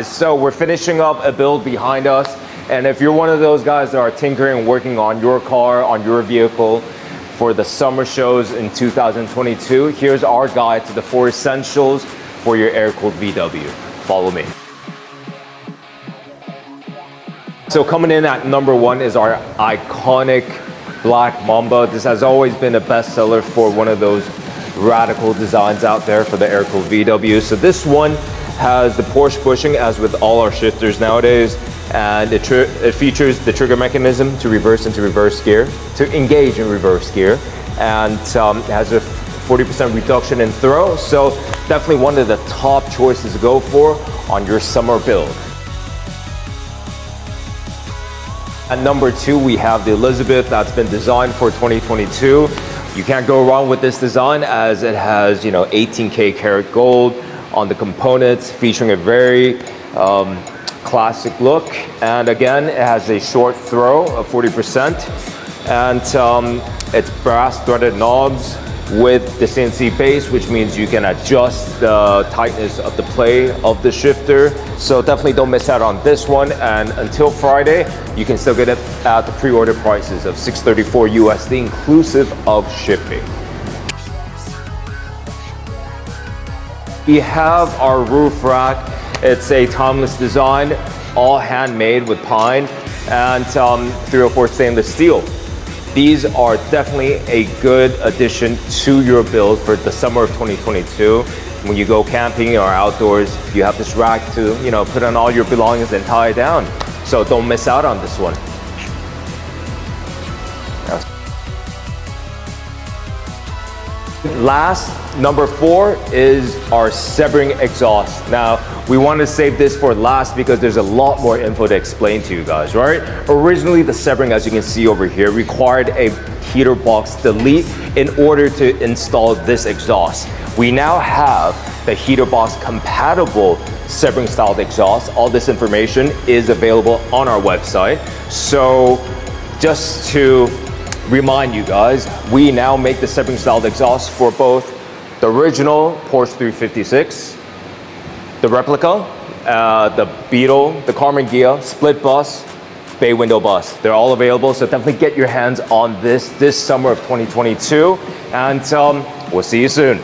So we're finishing up a build behind us. And if you're one of those guys that are tinkering, working on your car, on your vehicle for the summer shows in 2022, here's our guide to the four essentials for your air-cooled VW. Follow me. So coming in at number one is our iconic Black Mamba. This has always been a bestseller for one of those radical designs out there for the air-cooled VW. So this one has the Porsche bushing as with all our shifters nowadays and it, it, features the trigger mechanism to reverse into reverse gear, to engage in reverse gear and um, has a 40% reduction in throw so definitely one of the top choices to go for on your summer build. At number two, we have the Elizabeth that's been designed for 2022. You can't go wrong with this design as it has, you know, 18K karat gold, on the components, featuring a very um, classic look. And again, it has a short throw of 40%. And um, it's brass threaded knobs with the CNC base, which means you can adjust the tightness of the play of the shifter. So definitely don't miss out on this one. And until Friday, you can still get it at the pre-order prices of 634 USD, inclusive of shipping. We have our roof rack. It's a timeless design, all handmade with pine and um, 304 stainless steel. These are definitely a good addition to your build for the summer of 2022. When you go camping or outdoors, you have this rack to, you know, put on all your belongings and tie it down. So don't miss out on this one. Last, number four is our Sebring exhaust. Now, we want to save this for last because there's a lot more info to explain to you guys, right? Originally, the Sebring, as you can see over here, required a heater box delete in order to install this exhaust. We now have the heater box compatible Sebring styled exhaust. All this information is available on our website. So just to remind you guys, we now make the Sebring styled exhaust for both the original Porsche 356, the replica, uh, the Beetle, the Karmann Ghia, split bus, bay window bus. They're all available, so definitely get your hands on this this summer of 2022, and um, we'll see you soon.